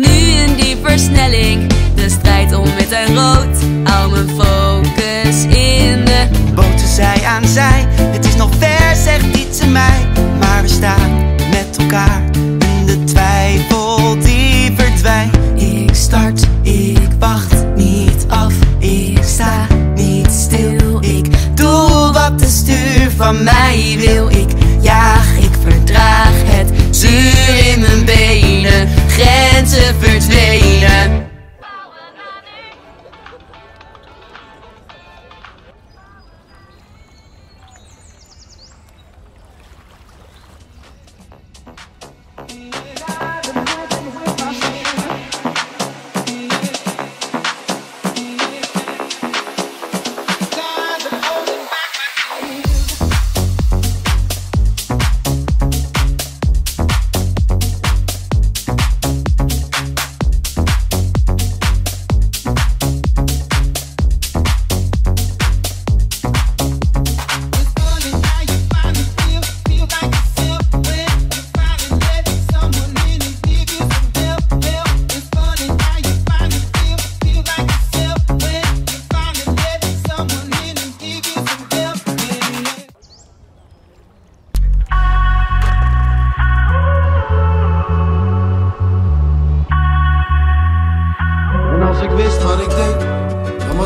Nu in die versnelling, de strijd om wit en rood. Hou mijn focus in de boten zij aan zij. Het is nog ver, zegt iets te mij. Maar we staan met elkaar in de twijfel die verdwijnt. Ik start, ik wacht niet af. Ik sta niet stil. Ik doe wat de stuur van mij wil. Ik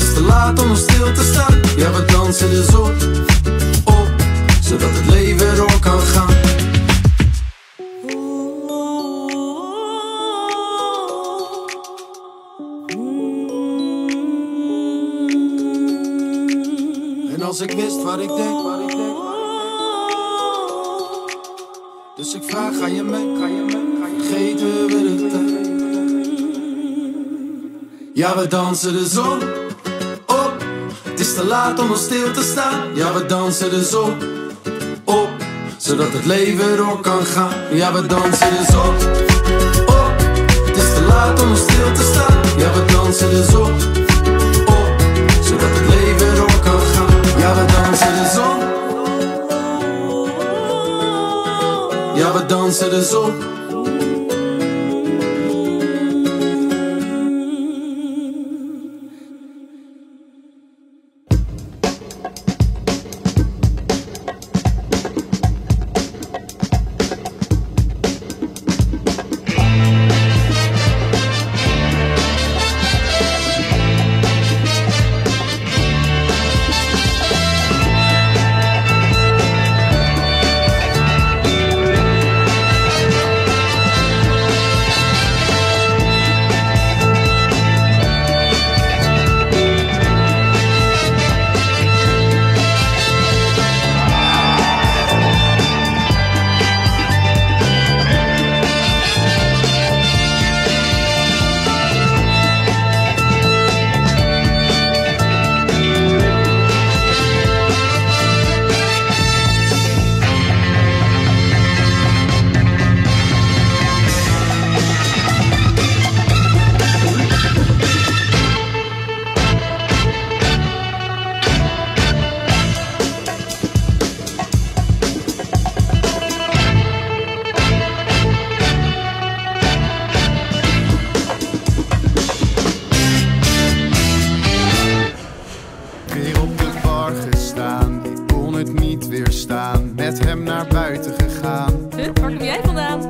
is te laat om stil te staan. Ja, we dansen dus de zon op, zodat het leven door kan gaan. En als ik wist wat ik denk, wat ik denk. Dus ik vraag, ga je mee, ga je mee, ga je Geven we de tijd. Ja, we dansen dus de zon laat om nog stil te staan. Ja, we dansen de zon op. Zodat het leven door kan gaan. Ja, we dansen zon op. naar buiten gegaan. Huh, waar kom jij vandaan?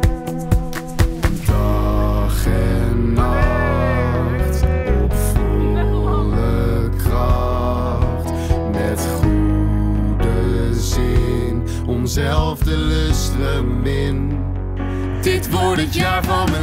Dag en nacht op volle kracht. Met goede zin, om zelf de lusten min. Dit wordt het jaar van mijn